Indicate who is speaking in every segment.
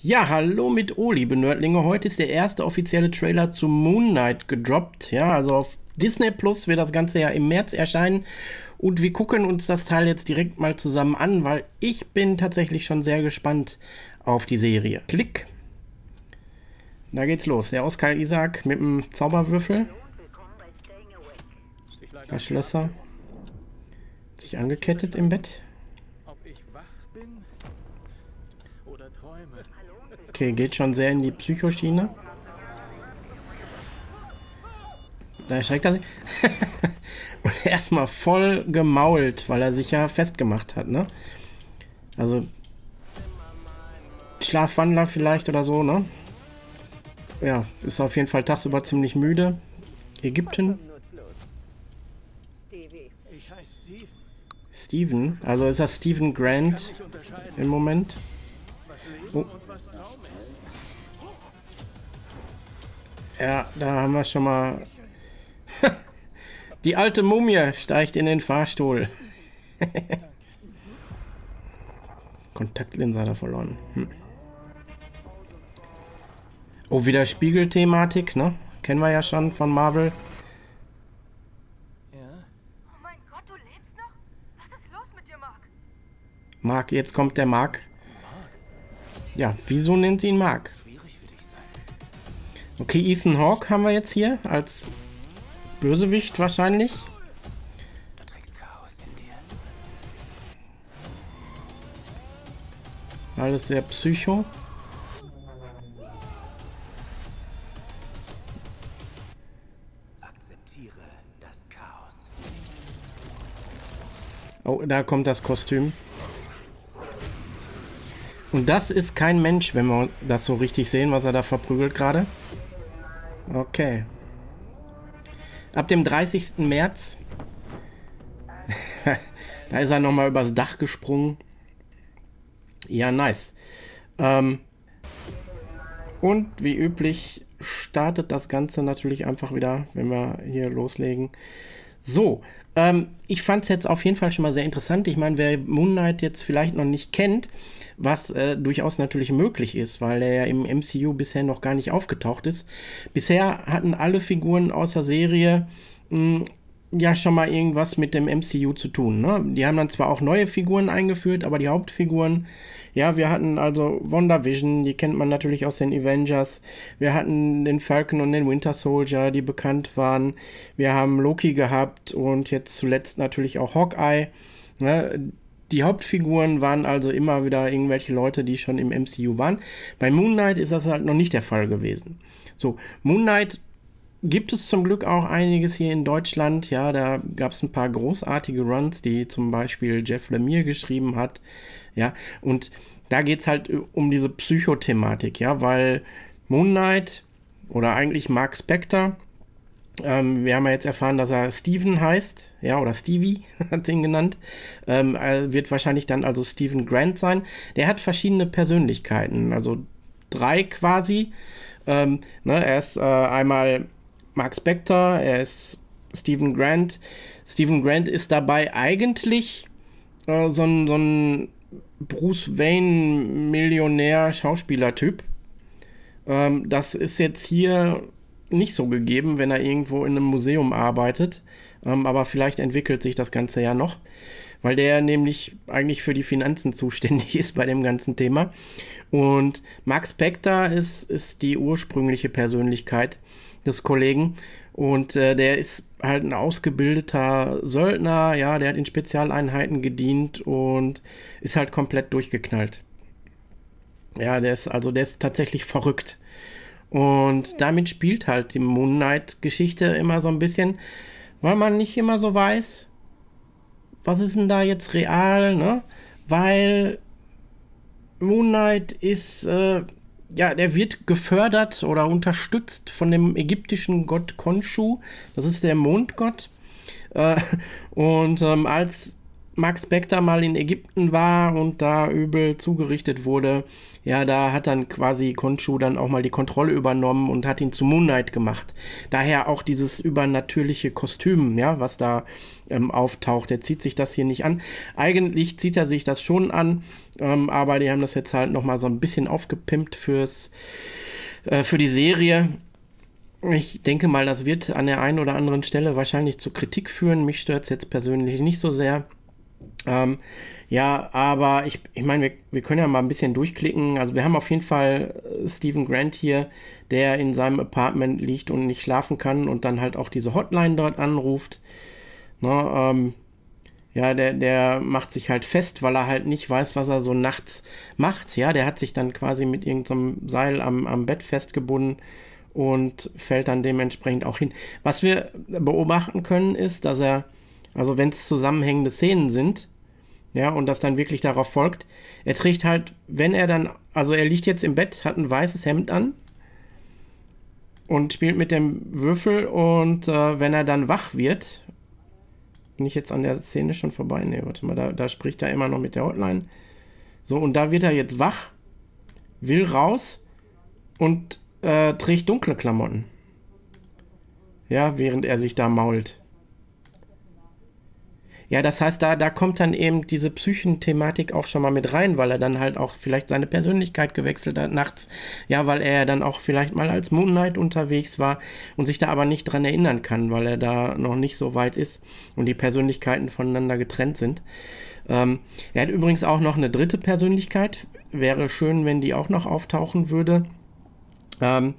Speaker 1: Ja, hallo mit O, liebe Nerdlinge. Heute ist der erste offizielle Trailer zu Moon Knight gedroppt. Ja, also auf Disney Plus wird das Ganze ja im März erscheinen. Und wir gucken uns das Teil jetzt direkt mal zusammen an, weil ich bin tatsächlich schon sehr gespannt auf die Serie. Klick. Da geht's los. Der Oscar Isaac mit dem Zauberwürfel. Der Schlösser. Sich angekettet im Bett. Okay, geht schon sehr in die Psychoschiene. Da erschreckt er sich. Und erstmal voll gemault, weil er sich ja festgemacht hat, ne? Also Schlafwandler vielleicht oder so, ne? Ja, ist auf jeden Fall tagsüber ziemlich müde. Ägypten. Steven. Also ist das Steven Grant im Moment. Oh. Ja, da haben wir schon mal... Die alte Mumie steigt in den Fahrstuhl. Kontaktlinse hat er verloren. Hm. Oh, wieder Spiegelthematik, ne? Kennen wir ja schon von Marvel. Ja. Oh mein Gott, du lebst noch? Was ist los mit dir, Mark? Mark, jetzt kommt der Mark. Ja, wieso nennt sie ihn Mark? Okay, Ethan Hawke haben wir jetzt hier als Bösewicht wahrscheinlich. Du trägst Chaos in dir. Alles sehr psycho. Akzeptiere das Chaos. Oh, da kommt das Kostüm. Und das ist kein Mensch, wenn wir das so richtig sehen, was er da verprügelt gerade. Okay. Ab dem 30. März. da ist er nochmal übers Dach gesprungen. Ja, nice. Ähm, und wie üblich startet das Ganze natürlich einfach wieder, wenn wir hier loslegen. So, ähm, ich fand es jetzt auf jeden Fall schon mal sehr interessant. Ich meine, wer Moon Knight jetzt vielleicht noch nicht kennt, was äh, durchaus natürlich möglich ist, weil er ja im MCU bisher noch gar nicht aufgetaucht ist. Bisher hatten alle Figuren außer Serie mh, hm, ja schon mal irgendwas mit dem MCU zu tun. Ne? Die haben dann zwar auch neue Figuren eingeführt, aber die Hauptfiguren, ja, wir hatten also WandaVision, die kennt man natürlich aus den Avengers. Wir hatten den Falcon und den Winter Soldier, die bekannt waren. Wir haben Loki gehabt und jetzt zuletzt natürlich auch Hawkeye. Ne? Die Hauptfiguren waren also immer wieder irgendwelche Leute, die schon im MCU waren. Bei Moon Knight ist das halt noch nicht der Fall gewesen. So, Moon Knight gibt es zum Glück auch einiges hier in Deutschland. Ja, da gab es ein paar großartige Runs, die zum Beispiel Jeff Lemire geschrieben hat. Ja, und da geht es halt um diese Psychothematik, ja, weil Moon Knight oder eigentlich Mark Spector, ähm, wir haben ja jetzt erfahren, dass er Steven heißt, ja, oder Stevie hat ihn genannt. Ähm, wird wahrscheinlich dann also Steven Grant sein. Der hat verschiedene Persönlichkeiten, also drei quasi. Ähm, ne, er ist äh, einmal Mark Spector, er ist Stephen Grant. Stephen Grant ist dabei eigentlich äh, so ein, so ein Bruce Wayne Millionär Schauspielertyp. Ähm, das ist jetzt hier nicht so gegeben, wenn er irgendwo in einem Museum arbeitet. Ähm, aber vielleicht entwickelt sich das Ganze ja noch, weil der nämlich eigentlich für die Finanzen zuständig ist bei dem ganzen Thema. Und Max Spector ist, ist die ursprüngliche Persönlichkeit des Kollegen. Und äh, der ist halt ein ausgebildeter Söldner, ja, der hat in Spezialeinheiten gedient und ist halt komplett durchgeknallt. Ja, der ist also der ist tatsächlich verrückt. Und damit spielt halt die Moon Knight-Geschichte immer so ein bisschen, weil man nicht immer so weiß, was ist denn da jetzt real, ne? Weil Moon Knight ist, äh, ja, der wird gefördert oder unterstützt von dem ägyptischen Gott Khonshu. Das ist der Mondgott. Äh, und ähm, als Max Spector mal in Ägypten war und da übel zugerichtet wurde, ja, da hat dann quasi Konshu dann auch mal die Kontrolle übernommen und hat ihn zu Moon Knight gemacht. Daher auch dieses übernatürliche Kostüm, ja, was da ähm, auftaucht. Er zieht sich das hier nicht an. Eigentlich zieht er sich das schon an, ähm, aber die haben das jetzt halt nochmal so ein bisschen aufgepimpt fürs, äh, für die Serie. Ich denke mal, das wird an der einen oder anderen Stelle wahrscheinlich zu Kritik führen. Mich stört es jetzt persönlich nicht so sehr. Ähm, ja, aber ich, ich meine, wir, wir können ja mal ein bisschen durchklicken. Also wir haben auf jeden Fall äh, Stephen Grant hier, der in seinem Apartment liegt und nicht schlafen kann und dann halt auch diese Hotline dort anruft. Ne, ähm, ja, der, der macht sich halt fest, weil er halt nicht weiß, was er so nachts macht. Ja, der hat sich dann quasi mit irgendeinem so Seil am, am Bett festgebunden und fällt dann dementsprechend auch hin. Was wir beobachten können, ist, dass er also wenn es zusammenhängende Szenen sind, ja, und das dann wirklich darauf folgt, er trägt halt, wenn er dann, also er liegt jetzt im Bett, hat ein weißes Hemd an und spielt mit dem Würfel und äh, wenn er dann wach wird, bin ich jetzt an der Szene schon vorbei? Ne, warte mal, da, da spricht er immer noch mit der Hotline. So, und da wird er jetzt wach, will raus und äh, trägt dunkle Klamotten. Ja, während er sich da mault. Ja, das heißt, da, da kommt dann eben diese Psychenthematik auch schon mal mit rein, weil er dann halt auch vielleicht seine Persönlichkeit gewechselt hat nachts. Ja, weil er dann auch vielleicht mal als Moon Knight unterwegs war und sich da aber nicht dran erinnern kann, weil er da noch nicht so weit ist und die Persönlichkeiten voneinander getrennt sind. Ähm, er hat übrigens auch noch eine dritte Persönlichkeit. Wäre schön, wenn die auch noch auftauchen würde. Ähm,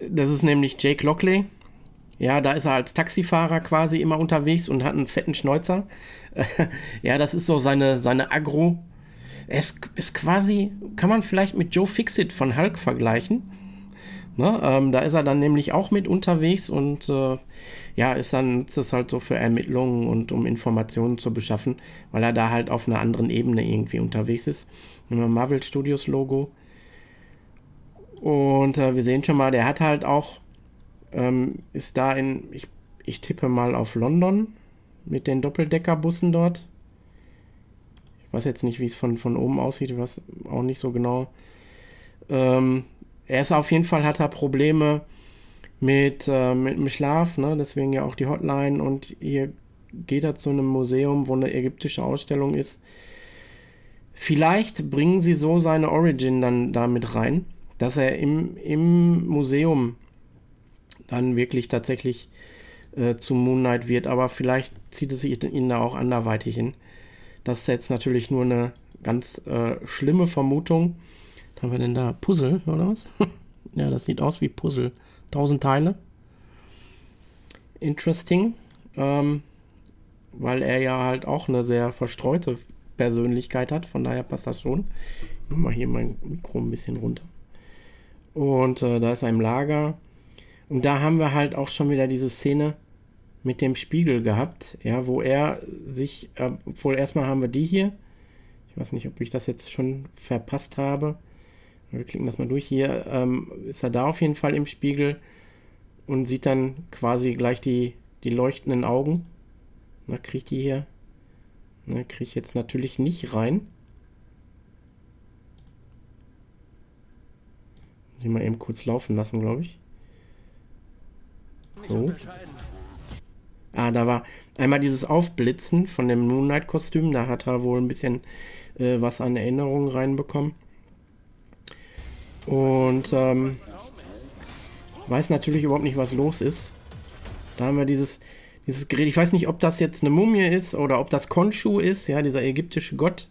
Speaker 1: das ist nämlich Jake Lockley. Ja, da ist er als Taxifahrer quasi immer unterwegs und hat einen fetten Schnäuzer. ja, das ist so seine, seine Agro. Es ist quasi, kann man vielleicht mit Joe Fixit von Hulk vergleichen. Ne? Ähm, da ist er dann nämlich auch mit unterwegs und äh, ja, ist dann ist es halt so für Ermittlungen und um Informationen zu beschaffen, weil er da halt auf einer anderen Ebene irgendwie unterwegs ist. Marvel Studios Logo. Und äh, wir sehen schon mal, der hat halt auch ähm, ist da in, ich, ich tippe mal auf London mit den Doppeldeckerbussen dort. Ich weiß jetzt nicht, wie es von, von oben aussieht, weiß auch nicht so genau. Ähm, er ist auf jeden Fall, hat er Probleme mit, äh, mit dem Schlaf, ne? deswegen ja auch die Hotline und hier geht er zu einem Museum, wo eine ägyptische Ausstellung ist. Vielleicht bringen sie so seine Origin dann da mit rein, dass er im, im Museum dann wirklich tatsächlich äh, zu Moon Knight wird. Aber vielleicht zieht es ihn da auch anderweitig hin. Das ist jetzt natürlich nur eine ganz äh, schlimme Vermutung. Was haben wir denn da? Puzzle oder was? ja, das sieht aus wie Puzzle. Tausend Teile. Interesting. Ähm, weil er ja halt auch eine sehr verstreute Persönlichkeit hat. Von daher passt das schon. Ich mach mal hier mein Mikro ein bisschen runter. Und äh, da ist ein Lager. Und da haben wir halt auch schon wieder diese Szene mit dem Spiegel gehabt, ja, wo er sich, äh, obwohl erstmal haben wir die hier. Ich weiß nicht, ob ich das jetzt schon verpasst habe. Wir klicken das mal durch. Hier ähm, ist er da auf jeden Fall im Spiegel und sieht dann quasi gleich die, die leuchtenden Augen. Na, kriege ich die hier? Na, kriege ich jetzt natürlich nicht rein. Muss ich mal eben kurz laufen lassen, glaube ich. So. Ah, da war einmal dieses Aufblitzen von dem Moonlight-Kostüm. Da hat er wohl ein bisschen äh, was an Erinnerungen reinbekommen. Und ähm, weiß natürlich überhaupt nicht, was los ist. Da haben wir dieses, dieses Gerät. Ich weiß nicht, ob das jetzt eine Mumie ist oder ob das Konshu ist, ja, dieser ägyptische Gott.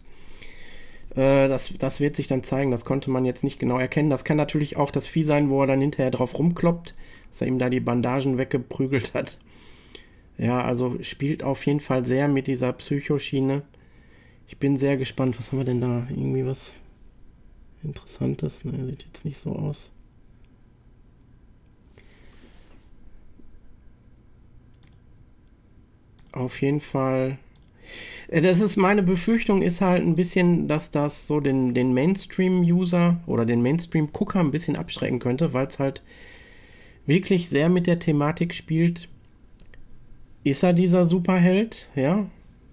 Speaker 1: Äh, das, das wird sich dann zeigen. Das konnte man jetzt nicht genau erkennen. Das kann natürlich auch das Vieh sein, wo er dann hinterher drauf rumkloppt dass er ihm da die Bandagen weggeprügelt hat. Ja, also spielt auf jeden Fall sehr mit dieser Psychoschiene. Ich bin sehr gespannt. Was haben wir denn da? Irgendwie was Interessantes? Ne, sieht jetzt nicht so aus. Auf jeden Fall. Äh, das ist meine Befürchtung, ist halt ein bisschen, dass das so den, den Mainstream-User oder den Mainstream-Gucker ein bisschen abschrecken könnte, weil es halt wirklich sehr mit der Thematik spielt, ist er dieser Superheld, ja?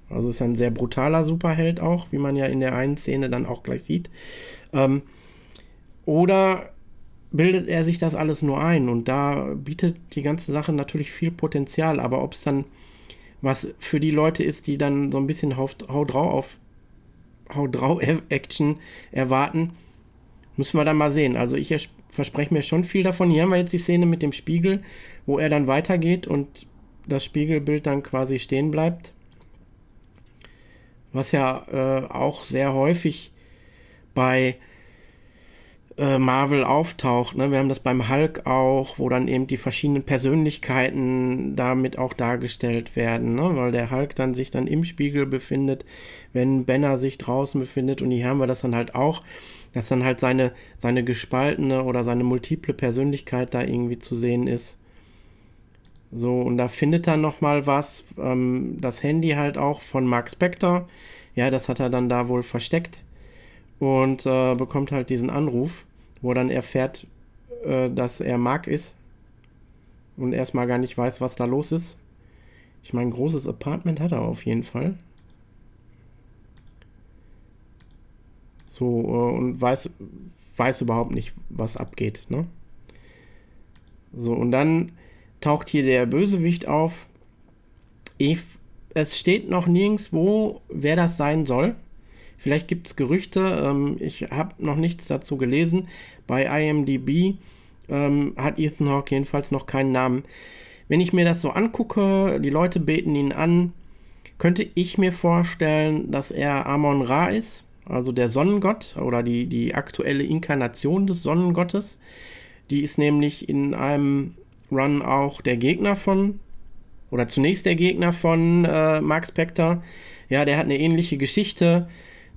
Speaker 1: Also ist ein sehr brutaler Superheld auch, wie man ja in der einen Szene dann auch gleich sieht. Ähm, oder bildet er sich das alles nur ein? Und da bietet die ganze Sache natürlich viel Potenzial, aber ob es dann was für die Leute ist, die dann so ein bisschen Haut drauf auf Haut drauf Action erwarten, müssen wir dann mal sehen. Also ich verspreche mir schon viel davon. Hier haben wir jetzt die Szene mit dem Spiegel, wo er dann weitergeht und das Spiegelbild dann quasi stehen bleibt. Was ja äh, auch sehr häufig bei äh, Marvel auftaucht. Ne? Wir haben das beim Hulk auch, wo dann eben die verschiedenen Persönlichkeiten damit auch dargestellt werden, ne? weil der Hulk dann sich dann im Spiegel befindet, wenn Banner sich draußen befindet und hier haben wir das dann halt auch, dass dann halt seine, seine gespaltene oder seine multiple Persönlichkeit da irgendwie zu sehen ist. So, und da findet er nochmal was, ähm, das Handy halt auch von Mark Spector. Ja, das hat er dann da wohl versteckt und äh, bekommt halt diesen Anruf, wo er dann erfährt, äh, dass er Mark ist und erstmal gar nicht weiß, was da los ist. Ich meine, ein großes Apartment hat er auf jeden Fall. So, äh, und weiß, weiß überhaupt nicht, was abgeht, ne? So, und dann taucht hier der Bösewicht auf. Ich, es steht noch nirgendwo, wer das sein soll. Vielleicht gibt es Gerüchte. Ähm, ich habe noch nichts dazu gelesen. Bei IMDb ähm, hat Ethan Hawke jedenfalls noch keinen Namen. Wenn ich mir das so angucke, die Leute beten ihn an, könnte ich mir vorstellen, dass er Amon Ra ist, also der Sonnengott oder die, die aktuelle Inkarnation des Sonnengottes. Die ist nämlich in einem Run auch der Gegner von, oder zunächst der Gegner von äh, Mark Spector. Ja, der hat eine ähnliche Geschichte.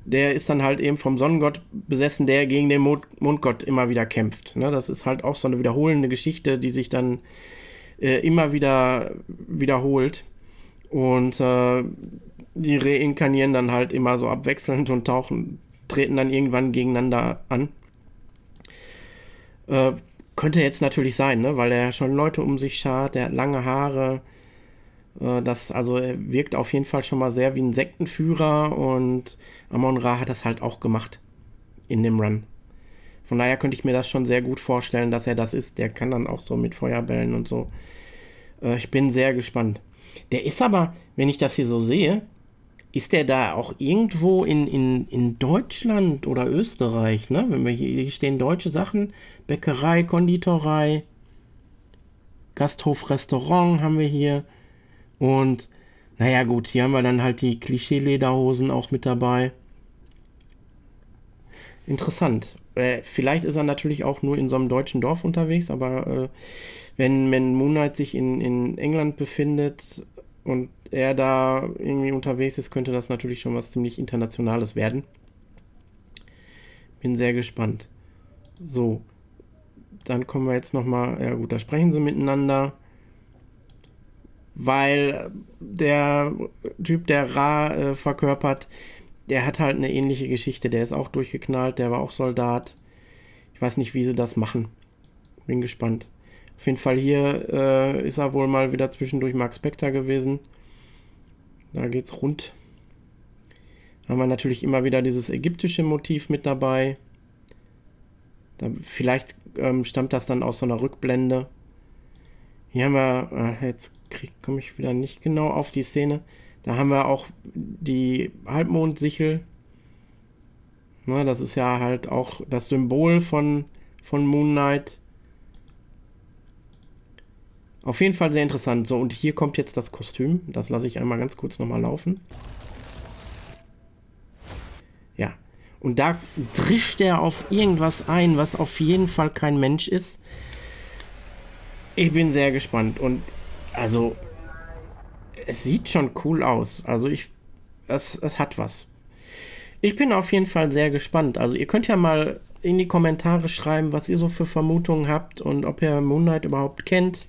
Speaker 1: Der ist dann halt eben vom Sonnengott besessen, der gegen den Mond Mondgott immer wieder kämpft. Ne? Das ist halt auch so eine wiederholende Geschichte, die sich dann äh, immer wieder wiederholt. Und äh, die reinkarnieren dann halt immer so abwechselnd und tauchen, treten dann irgendwann gegeneinander an. Äh, könnte jetzt natürlich sein, ne? weil er schon Leute um sich schart, der hat lange Haare. Äh, das, also wirkt auf jeden Fall schon mal sehr wie ein Sektenführer und Amon Ra hat das halt auch gemacht in dem Run. Von daher könnte ich mir das schon sehr gut vorstellen, dass er das ist. Der kann dann auch so mit Feuerbällen und so. Äh, ich bin sehr gespannt. Der ist aber, wenn ich das hier so sehe, ist der da auch irgendwo in, in, in Deutschland oder Österreich, ne? Wenn wir hier, hier stehen deutsche Sachen, Bäckerei, Konditorei, Gasthof, Restaurant haben wir hier. Und naja, gut, hier haben wir dann halt die Klischee-Lederhosen auch mit dabei. Interessant. Äh, vielleicht ist er natürlich auch nur in so einem deutschen Dorf unterwegs, aber äh, wenn, wenn Moonlight sich in, in England befindet und er da irgendwie unterwegs ist, könnte das natürlich schon was ziemlich Internationales werden. Bin sehr gespannt. So, dann kommen wir jetzt nochmal, ja gut, da sprechen sie miteinander, weil der Typ, der Ra äh, verkörpert, der hat halt eine ähnliche Geschichte, der ist auch durchgeknallt, der war auch Soldat. Ich weiß nicht, wie sie das machen. Bin gespannt. Auf jeden Fall hier äh, ist er wohl mal wieder zwischendurch Mark Spector gewesen. Da geht's rund. Haben wir natürlich immer wieder dieses ägyptische Motiv mit dabei. Da, vielleicht ähm, stammt das dann aus so einer Rückblende. Hier haben wir, äh, jetzt komme ich wieder nicht genau auf die Szene. Da haben wir auch die Halbmondsichel. Na, das ist ja halt auch das Symbol von, von Moon Knight. Auf jeden Fall sehr interessant. So, und hier kommt jetzt das Kostüm. Das lasse ich einmal ganz kurz nochmal laufen. Ja. Und da drischt er auf irgendwas ein, was auf jeden Fall kein Mensch ist. Ich bin sehr gespannt. Und also, es sieht schon cool aus. Also ich, es, es hat was. Ich bin auf jeden Fall sehr gespannt. Also ihr könnt ja mal in die Kommentare schreiben, was ihr so für Vermutungen habt und ob ihr Moonlight überhaupt kennt.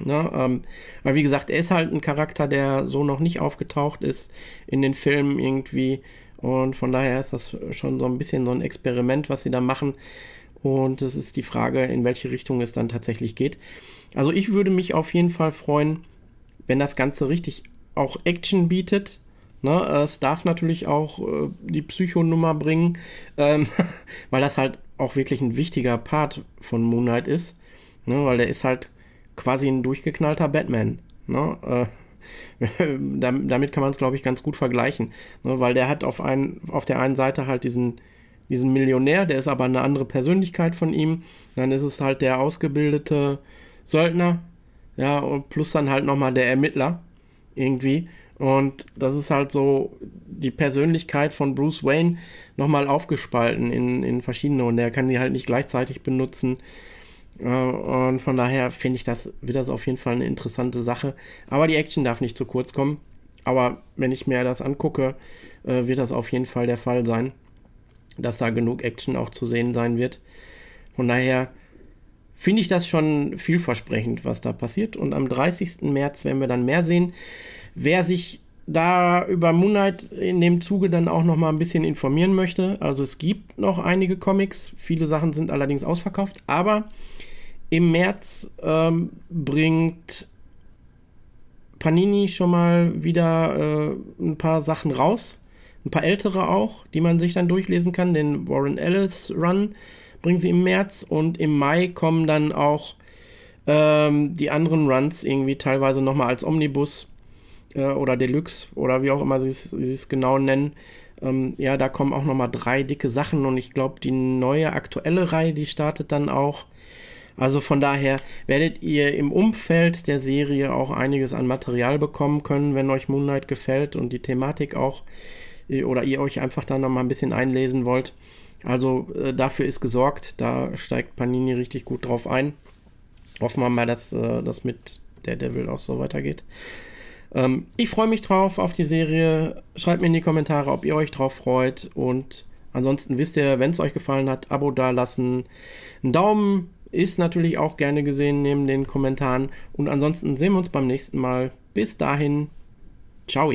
Speaker 1: Ne, ähm, weil wie gesagt, er ist halt ein Charakter, der so noch nicht aufgetaucht ist in den Filmen irgendwie. Und von daher ist das schon so ein bisschen so ein Experiment, was sie da machen. Und es ist die Frage, in welche Richtung es dann tatsächlich geht. Also ich würde mich auf jeden Fall freuen, wenn das Ganze richtig auch Action bietet. Ne, es darf natürlich auch äh, die Psychonummer bringen, ähm, weil das halt auch wirklich ein wichtiger Part von Moon Knight ist. Ne, weil der ist halt quasi ein durchgeknallter Batman. Ne, äh, damit kann man es, glaube ich, ganz gut vergleichen. Ne, weil der hat auf, ein, auf der einen Seite halt diesen, diesen Millionär, der ist aber eine andere Persönlichkeit von ihm. Dann ist es halt der ausgebildete Söldner, ja, und plus dann halt nochmal der Ermittler irgendwie. Und das ist halt so die Persönlichkeit von Bruce Wayne nochmal aufgespalten in, in verschiedene und er kann die halt nicht gleichzeitig benutzen. Äh, und von daher finde ich das, wird das auf jeden Fall eine interessante Sache. Aber die Action darf nicht zu kurz kommen. Aber wenn ich mir das angucke, äh, wird das auf jeden Fall der Fall sein, dass da genug Action auch zu sehen sein wird. Von daher finde ich das schon vielversprechend, was da passiert. Und am 30. März werden wir dann mehr sehen. Wer sich da über Moonlight in dem Zuge dann auch noch mal ein bisschen informieren möchte, also es gibt noch einige Comics, viele Sachen sind allerdings ausverkauft, aber im März ähm, bringt Panini schon mal wieder äh, ein paar Sachen raus, ein paar ältere auch, die man sich dann durchlesen kann. Den Warren Ellis Run bringen sie im März und im Mai kommen dann auch ähm, die anderen Runs irgendwie teilweise noch mal als Omnibus äh, oder Deluxe oder wie auch immer sie es genau nennen. Ähm, ja, da kommen auch nochmal drei dicke Sachen und ich glaube, die neue aktuelle Reihe, die startet dann auch. Also von daher werdet ihr im Umfeld der Serie auch einiges an Material bekommen können, wenn euch Moonlight gefällt und die Thematik auch oder ihr euch einfach da nochmal ein bisschen einlesen wollt. Also äh, dafür ist gesorgt, da steigt Panini richtig gut drauf ein. Hoffen wir mal, dass äh, das mit der Devil auch so weitergeht. Ähm, ich freue mich drauf auf die Serie. Schreibt mir in die Kommentare, ob ihr euch drauf freut. Und ansonsten wisst ihr, wenn es euch gefallen hat, Abo dalassen. Ein Daumen ist natürlich auch gerne gesehen neben den Kommentaren. Und ansonsten sehen wir uns beim nächsten Mal. Bis dahin. Ciao.